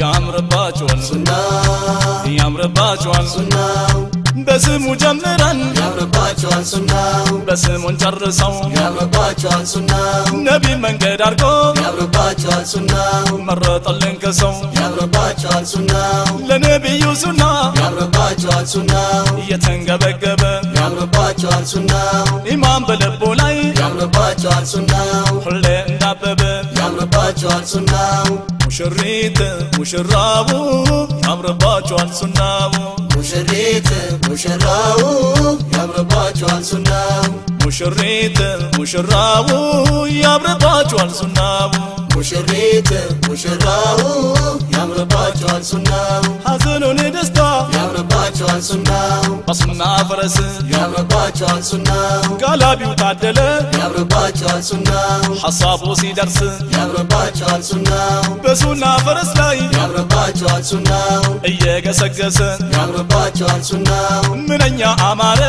ያምርባችኋል ሱናው ያምርባችኋል ሱናው በስሙ ጀምረን ያምርባቸዋል ሱናው በስሙን ጨርሰው ያምርባቸዋል ሱናው ነቢ መንገድ አድርጎ ያምርባቸዋል ሱናው መረጠልን ከሰው። ያምርባቸዋል ሱናው ለነቢዩ ሱና ያምርባቸዋል ሱናው እየተንገበገበ ያምርባቸዋል ሱናው ኢማን በልቦ ላይ ያምርባቸዋል ሱናው ሁሌ እንዳበበ ያምርባቸዋል ሱናው ሙሽሪት ሙሽራቡ ያምርባቸዋል ሱናቡ ሙሽሪት ሙሽራው ያምርባቸዋል ሱናው። ሙሽሪት ሙሽራቡ ያምርባቸዋል ሱናቡ ሙሽሪት ሙሽራው ያምርባቸዋል ሱናው። ሐዘኑን ደስታ ያምርባቸዋል ሱናው በሱና ፈረስ ያምርባቸዋል ሱናው ጋላቢው ታደለ። ያምርባቸዋል ሱናው ሐሳቡ ሲደርስ ያምርባቸዋል ሱናው በሱና ፈረስ ላይ ያምርባቸዋል ሱናው እየገሰገሰ ያምርባቸዋል ሱናው ምንኛ አማረ